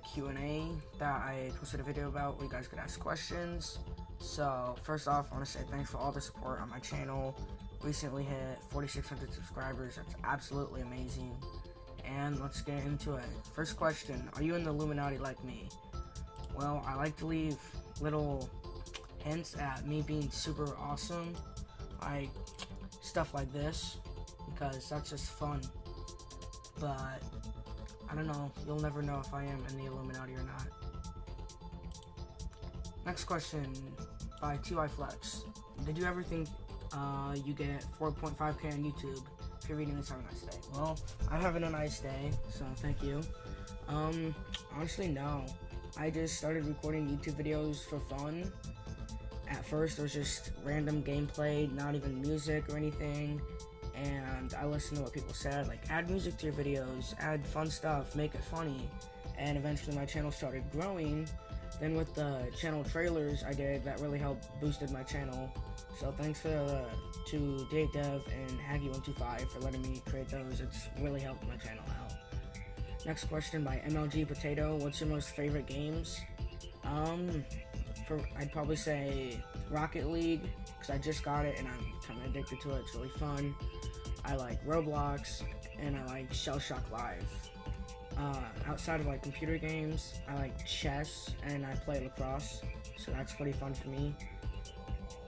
Q&A that I posted a video about where you guys could ask questions. So, first off, I want to say thanks for all the support on my channel. Recently hit 4,600 subscribers. That's absolutely amazing. And let's get into it. First question Are you in the Illuminati like me? Well, I like to leave little hints at me being super awesome. Like stuff like this. Because that's just fun. But I don't know. You'll never know if I am in the Illuminati or not. Next question by TY Flex. Did you ever think uh, you get 4.5k on YouTube if you're reading this have a nice day? Well, I'm having a nice day, so thank you. Um, honestly, no. I just started recording YouTube videos for fun. At first, it was just random gameplay, not even music or anything and I listened to what people said, like add music to your videos, add fun stuff, make it funny, and eventually my channel started growing. Then with the channel trailers I did, that really helped boosted my channel. So thanks for, uh, to Date Dev and Haggy125 for letting me create those. It's really helped my channel out. Next question by MLG Potato. What's your most favorite games? Um, for I'd probably say Rocket League because I just got it and I'm kind of addicted to it. It's really fun. I like Roblox and I like Shell Shock Live. Uh, outside of like computer games, I like chess and I play lacrosse, so that's pretty fun for me.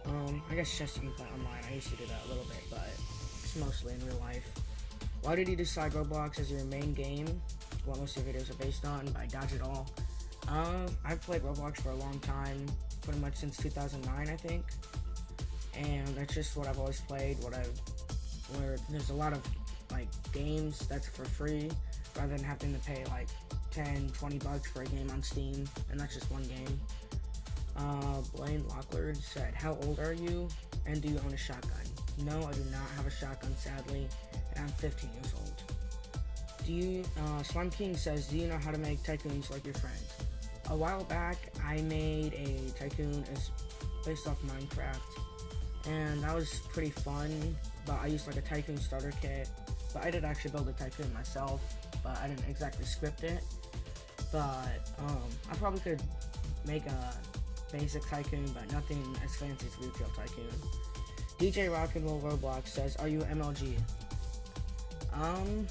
Um, I guess chess you can play online. I used to do that a little bit, but it's mostly in real life. Why did you decide Roblox as your main game? What most of your videos are based on by Dodge It All. Uh, I've played Roblox for a long time, pretty much since 2009, I think. And that's just what I've always played. What I've, where there's a lot of like games that's for free, rather than having to pay like 10, 20 bucks for a game on Steam, and that's just one game. Uh, Blaine Locklear said, "How old are you, and do you own a shotgun?" No, I do not have a shotgun, sadly, and I'm 15 years old. Do you, uh, Slime King says, do you know how to make tycoons like your friend? A while back, I made a tycoon based off Minecraft, and that was pretty fun. But I used like a tycoon starter kit. But I did actually build a tycoon myself, but I didn't exactly script it. But um, I probably could make a basic tycoon, but nothing as fancy as retail tycoon. DJ Rock and Roll Roblox says, "Are you MLG?" Um,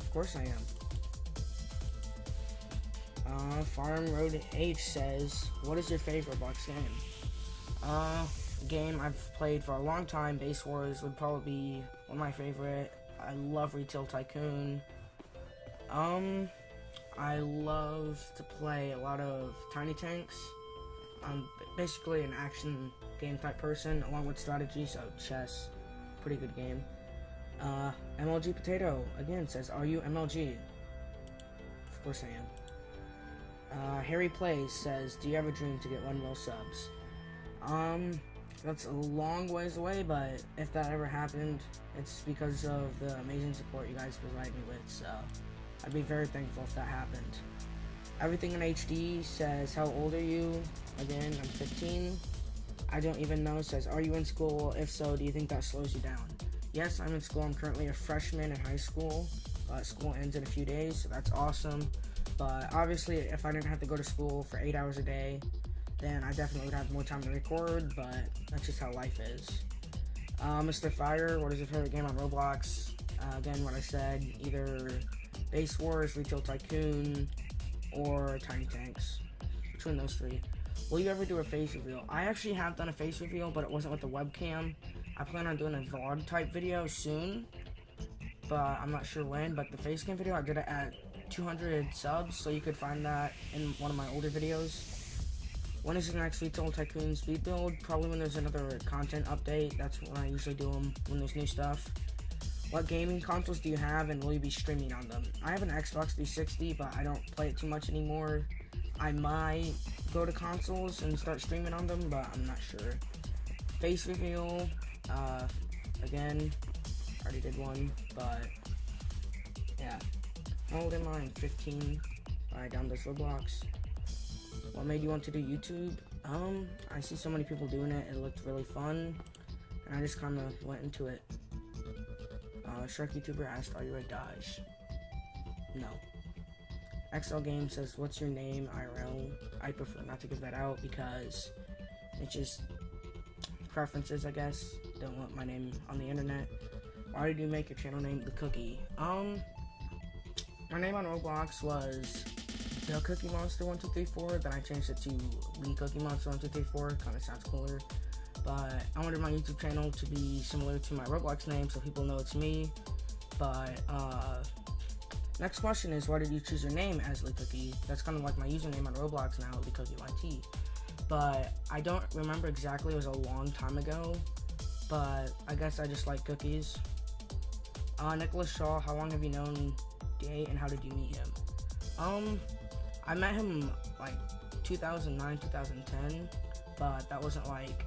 of course I am. Uh, Farm Road H says, "What is your favorite box game?" Uh, game I've played for a long time. Base Wars would probably be one of my favorite. I love Retail Tycoon. Um, I love to play a lot of Tiny Tanks. I'm basically an action game type person, along with strategy. So chess, pretty good game. Uh, MLG Potato again says, "Are you MLG?" Of course I am. Uh, Harry Plays says, "Do you ever dream to get one mil subs?" Um, that's a long ways away, but if that ever happened, it's because of the amazing support you guys provide me with. So, I'd be very thankful if that happened. Everything in HD says, "How old are you?" Again, I'm 15. I don't even know. Says, "Are you in school? If so, do you think that slows you down?" Yes, I'm in school. I'm currently a freshman in high school. Uh, school ends in a few days, so that's awesome. But obviously, if I didn't have to go to school for eight hours a day, then I definitely would have more time to record. But that's just how life is. Uh, Mr. Fire, what is your favorite game on Roblox? Uh, again, what I said, either Base Wars, Retail Tycoon, or Tiny Tanks. Between those three. Will you ever do a face reveal? I actually have done a face reveal, but it wasn't with the webcam. I plan on doing a vlog type video soon, but I'm not sure when. But the face cam video, I did it at 200 subs, so you could find that in one of my older videos. When is the next Retail Tycoon speed build? Probably when there's another content update. That's when I usually do them, when there's new stuff. What gaming consoles do you have and will you be streaming on them? I have an Xbox 360, but I don't play it too much anymore. I might go to consoles and start streaming on them, but I'm not sure. Face reveal, uh, again, already did one, but yeah. How old am I? 15. I down this Roblox. What made you want to do YouTube? Um, I see so many people doing it. It looked really fun, and I just kind of went into it. Uh, Shark YouTuber asked, "Are you a Dodge?" No. XL Game says, "What's your name, IRL?" I prefer not to give that out because it's just preferences, I guess. Don't want my name on the internet. Why did you make your channel name The Cookie? Um, my name on Roblox was The Cookie Monster One Two Three Four. Then I changed it to LeCookie Monster One Two Three Four. Kind of sounds cooler. But I wanted my YouTube channel to be similar to my Roblox name, so people know it's me. But uh, next question is, why did you choose your name as LeCookie? That's kind of like my username on Roblox now, LeCookie YT. But I don't remember exactly. It was a long time ago. But I guess I just like cookies. Uh, Nicholas Shaw, how long have you known Day and how did you meet him? Um, I met him like 2009, 2010, but that wasn't like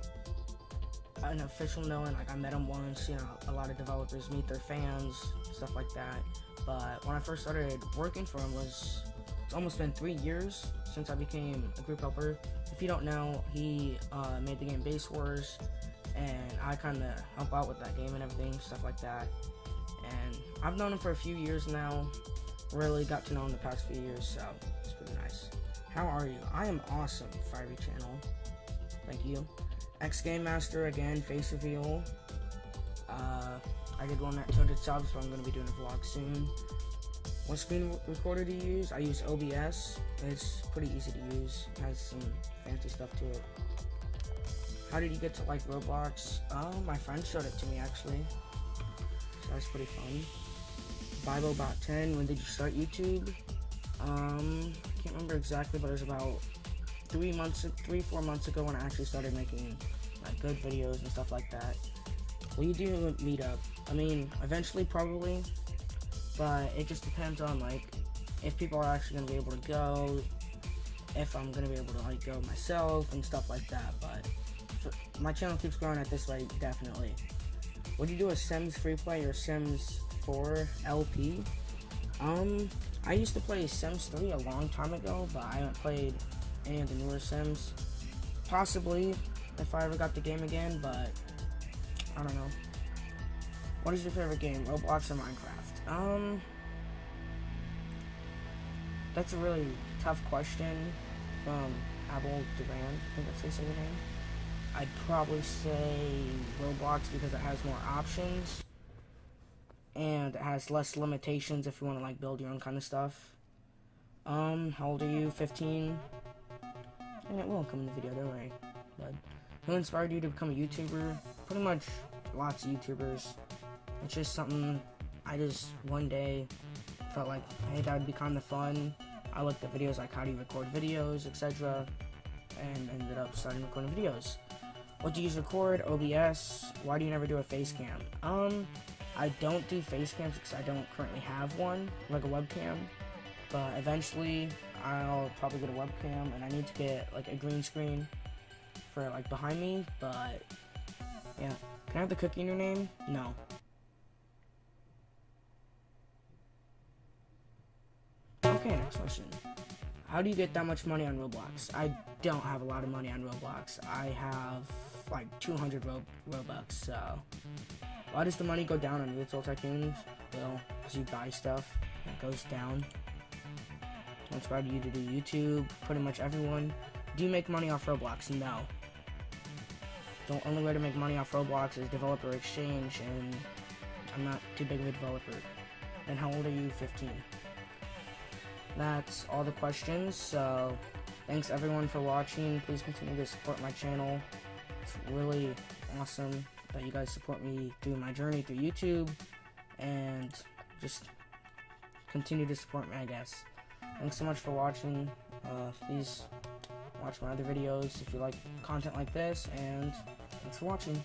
an official knowing. Like I met him once, you know, a lot of developers meet their fans, stuff like that. But when I first started working for him was it's almost been three years since I became a group helper. If you don't know, he uh, made the game Base Wars, and I kind of help out with that game and everything, stuff like that. And I've known him for a few years now. Really got to know him the past few years, so it's pretty nice. How are you? I am awesome, Fiery Channel. Thank you. X Game Master again, face reveal. Uh, I did one at 200 subs, so I'm gonna be doing a vlog soon. What screen recorder do you use? I use OBS. It's pretty easy to use. It has some fancy stuff to it. How did you get to like Roblox? Oh, my friend showed it to me actually. So that's pretty fun. BibleBot 10, when did you start YouTube? Um, I can't remember exactly, but it was about three months, three, four months ago when I actually started making like good videos and stuff like that. You do a meetup? I mean, eventually probably, but it just depends on like if people are actually gonna be able to go, if I'm gonna be able to like go myself and stuff like that. But my channel keeps growing at this rate, definitely. Would you do a Sims free play or Sims 4 LP? Um, I used to play Sims 3 a long time ago, but I haven't played any of the newer Sims. Possibly, if I ever got the game again, but I don't know. What is your favorite game, Roblox or Minecraft? Um, that's a really tough question from Abel Duran. I think that's his name. I'd probably say Roblox because it has more options and it has less limitations if you want to like build your own kind of stuff. Um, how old are you? 15? And it will come in the video, don't worry. But who inspired you to become a YouTuber? Pretty much lots of YouTubers. It's just something I just one day felt like, hey, that would be kind of fun. I looked at videos like how do you record videos, etc., and ended up starting recording videos. What do you use record? OBS. Why do you never do a face cam? Um, I don't do face cams because I don't currently have one, like a webcam. But eventually, I'll probably get a webcam, and I need to get like a green screen for like behind me. But yeah, can I have the cookie in your name? No. Okay, next question. How do you get that much money on Roblox? I don't have a lot of money on Roblox. I have like 200 Ro Robux, so... Why does the money go down on Retail Tycoons? Well, because you buy stuff, it goes down. Inspired you to do YouTube, pretty much everyone. Do you make money off Roblox? No. The only way to make money off Roblox is developer exchange, and I'm not too big of a developer. And how old are you? 15. That's all the questions, so thanks everyone for watching. Please continue to support my channel. It's really awesome that you guys support me through my journey through YouTube, and just continue to support me, I guess. Thanks so much for watching. Uh, please watch my other videos if you like content like this, and thanks for watching.